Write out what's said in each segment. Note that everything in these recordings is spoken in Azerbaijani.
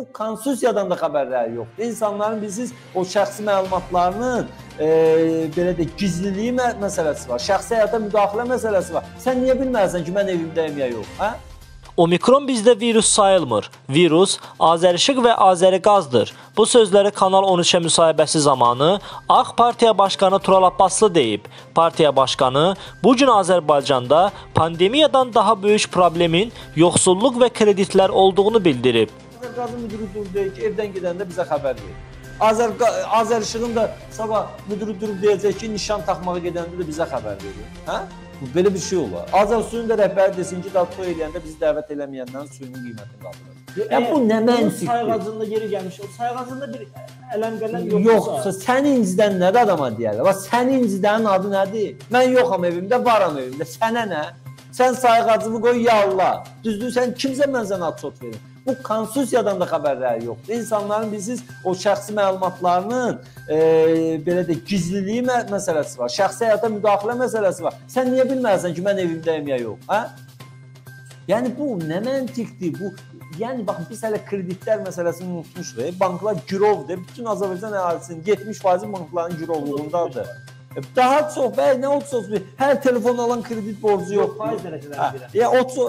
Bu konstitusiyadan da xəbərləri yoxdur. İnsanların bilirsiniz o şəxsi məlumatlarının e, belə də gizliliyi mə məsələsi var. Şəxsi həyata müdaxilə məsələsi var. Sən niyə bilməlisən ki, mən evimdəyim ya yox, hə? Omikron bizdə virus sayılmır. Virus Azərişıq və Azəriqazdır. Bu sözləri Kanal 13-ə müsahibəsi zamanı Ağ Partiya başqanı Tural Abbaslı deyib. Partiya başqanı bu gün Azərbaycanda pandemiyadan daha böyük problemin yoxsulluq və kreditlər olduğunu bildirib. Azərqazın müdiri durdu ki, evdən gedəndə bizə xəbər ver. Azər Azərişığın da sabah müdiri durub deyəcək ki, nişan taxmağa gedəndə də bizə xəbər verir. Hə? Bu belə bir şey olar. Azər suyun da rəhbəri desin ki, dato eləyəndə bizi dəvət eləməyəndən suyun qiymətini qaldırır. Yəni bu nə məntiqdir? Sayğacında geri gəlmiş. O sayğacında bir ələm-qələm yoxsa. Yoxsa səni incidən nədir adama deyərlər? Bax səni incidənin adı nədir? Mən yoxam evimdə, varam evimdə. Sənə nə? Sən sayğacımı qoy yalla. Düzdür, sən kimsə mən sənə atçot verim. Bu konstitusiyadan da xəbərləri yoxdur. İnsanların bilirsiniz o şəxsi məlumatlarının e, belə də gizliliyi mə məsələsi var. Şəxsi həyata müdaxilə məsələsi var. Sən niyə bilməlisən ki, mən evimdəyim ya yox, hə? Yəni bu nə məntiqdir? Bu yəni bax biz hələ kreditlər məsələsini unutmuşuq. Banklar girovdur. Bütün Azərbaycan əhalisinin 70% bankların girovluğundadır. Daha çox bəy nə 30 31 hər telefon alan kredit borcu yox. Faiz dərəcələri. Ya 30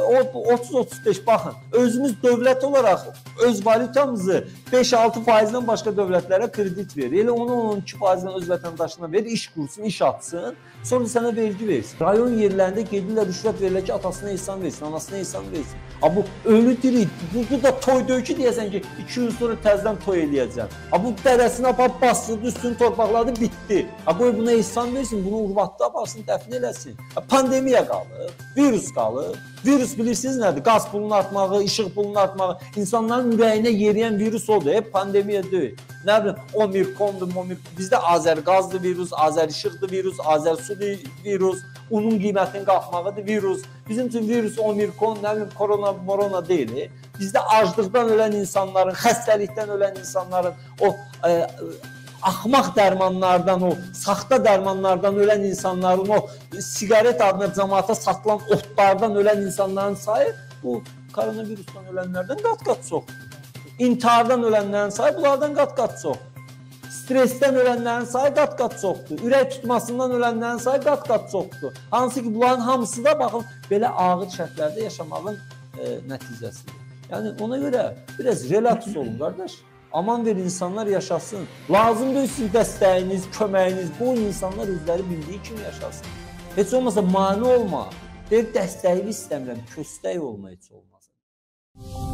35 baxın. Özümüz dövlət olaraq öz valyutamızı 5-6 faizdən başqa dövlətlərə kredit verir. Elə onu 12 faizdən öz vətəndaşına verir, iş qursun, iş atsın, sonra sənə vergi versin. Rayon yerlərində gedirlər rüşvət verirlər ki, atasına ehsan versin, anasına ehsan versin. A bu ölü diri, bu da toy dökü deyəsən ki, 2 il sonra təzədən toy eləyəcəm. A bu dərəsini apar bastırdı, üstünü torpaqladı, bitdi. A qoy buna ehsan versin, bunu urvatda aparsın, dəfn eləsin. Pandemiya qalır, virus qalır. Virus bilirsiniz nədir? Qaz pulunun artmağı, işıq pulunun artmağı, insanların ürəyinə yeriyən virus odur. Hep pandemiya deyil. Nə bilim, Omikrondur, Omikron. Bizdə Azərqazdır virus, Azərişıqdır virus, Azərsudur virus, unun qiymətinin qalxmağıdır virus. Bizim üçün virus Omikron, nə bilim, korona, morona deyil. Bizdə aclıqdan ölən insanların, xəstəlikdən ölən insanların o e, axmaq dərmanlardan, o saxta dərmanlardan ölən insanların, o siqaret adına cəmaata satılan otlardan ölən insanların sayı bu koronavirusdan ölənlərdən qat-qat çoxdur. İntihardan ölənlərin sayı bunlardan qat-qat çoxdur. Stressdən ölənlərin sayı qat-qat çoxdur. Ürək tutmasından ölənlərin sayı qat-qat çoxdur. Hansı ki, bunların hamısı da baxın belə ağır şərtlərdə yaşamağın e, nəticəsidir. Yəni ona görə biraz relaks olun qardaş. Aman ver insanlar yaşasın. Lazımdır sizin dəstəyiniz, köməyiniz. Bu insanlar özləri bildiyi kimi yaşasın. Heç olmasa mane olma. Deyir dəstəyi istəmirəm, köstək olma heç olmasa.